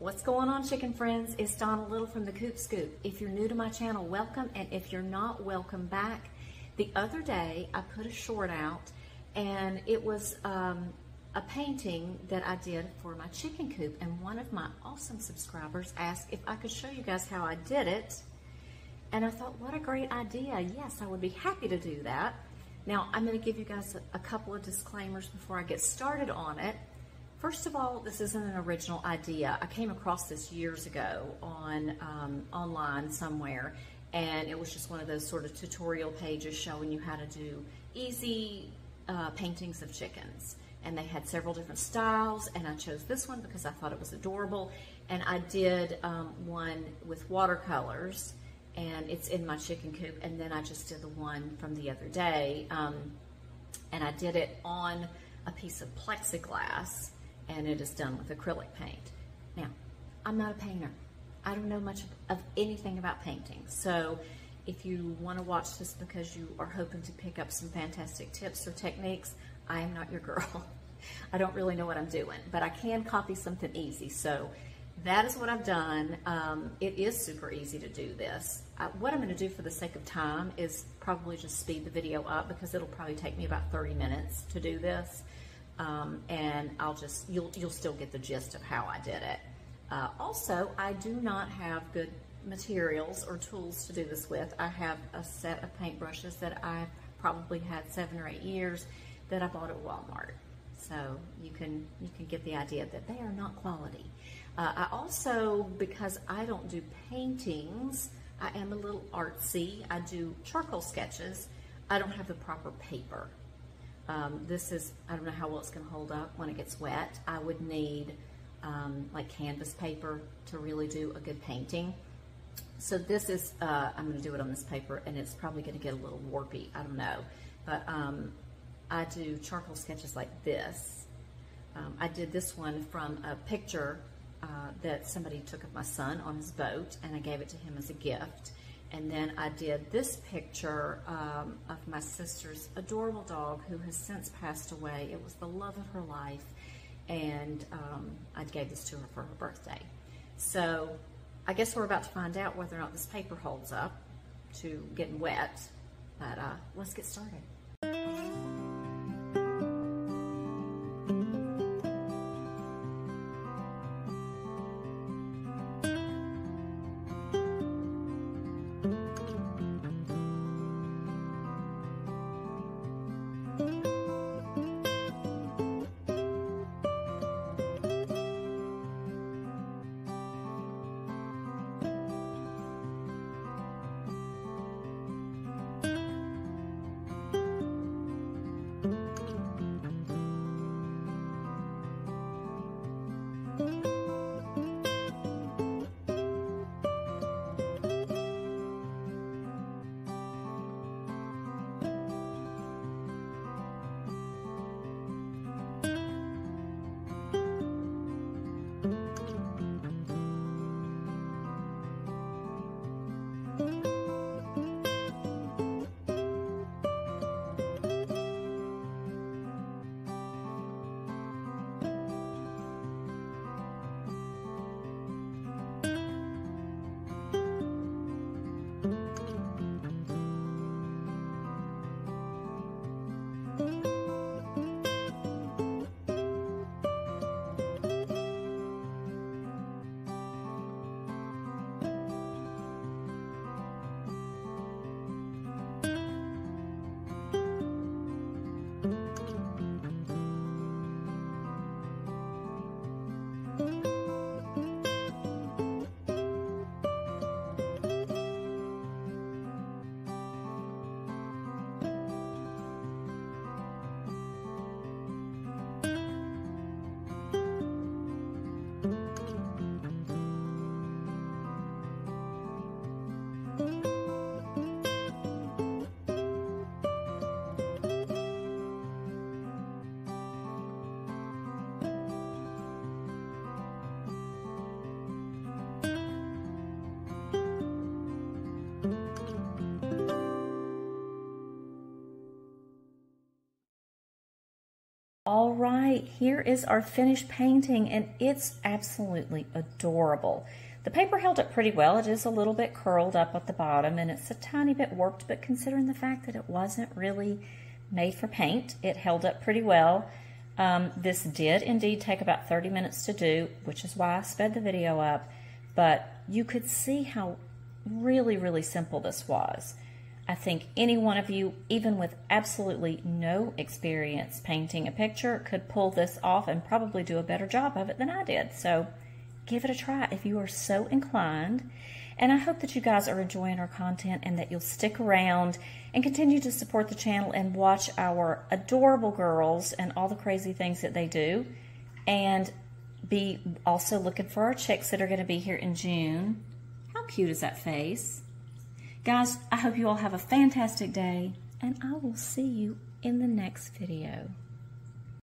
What's going on, chicken friends? It's Donna Little from the Coop Scoop. If you're new to my channel, welcome, and if you're not, welcome back. The other day, I put a short out, and it was um, a painting that I did for my chicken coop, and one of my awesome subscribers asked if I could show you guys how I did it, and I thought, what a great idea. Yes, I would be happy to do that. Now, I'm going to give you guys a, a couple of disclaimers before I get started on it. First of all, this isn't an original idea. I came across this years ago on um, online somewhere, and it was just one of those sort of tutorial pages showing you how to do easy uh, paintings of chickens. And they had several different styles, and I chose this one because I thought it was adorable. And I did um, one with watercolors, and it's in my chicken coop. And then I just did the one from the other day, um, and I did it on a piece of plexiglass and it is done with acrylic paint. Now, I'm not a painter. I don't know much of anything about painting. So if you want to watch this because you are hoping to pick up some fantastic tips or techniques, I am not your girl. I don't really know what I'm doing, but I can copy something easy. So that is what I've done. Um, it is super easy to do this. I, what I'm going to do for the sake of time is probably just speed the video up because it'll probably take me about 30 minutes to do this. Um, and I'll just, you'll, you'll still get the gist of how I did it. Uh, also, I do not have good materials or tools to do this with. I have a set of paintbrushes that I've probably had seven or eight years that I bought at Walmart. So you can, you can get the idea that they are not quality. Uh, I also, because I don't do paintings, I am a little artsy. I do charcoal sketches. I don't have the proper paper. Um, this is, I don't know how well it's going to hold up when it gets wet. I would need um, like canvas paper to really do a good painting. So this is, uh, I'm going to do it on this paper and it's probably going to get a little warpy. I don't know. But um, I do charcoal sketches like this. Um, I did this one from a picture uh, that somebody took of my son on his boat and I gave it to him as a gift. And then I did this picture um, of my sister's adorable dog who has since passed away. It was the love of her life. And um, I gave this to her for her birthday. So I guess we're about to find out whether or not this paper holds up to getting wet. But uh, let's get started. All right, here is our finished painting and it's absolutely adorable. The paper held up pretty well. It is a little bit curled up at the bottom and it's a tiny bit warped, but considering the fact that it wasn't really made for paint, it held up pretty well. Um, this did indeed take about 30 minutes to do, which is why I sped the video up, but you could see how really, really simple this was. I think any one of you, even with absolutely no experience painting a picture, could pull this off and probably do a better job of it than I did. So give it a try if you are so inclined. And I hope that you guys are enjoying our content and that you'll stick around and continue to support the channel and watch our adorable girls and all the crazy things that they do. And be also looking for our chicks that are going to be here in June. How cute is that face? Guys, I hope you all have a fantastic day, and I will see you in the next video.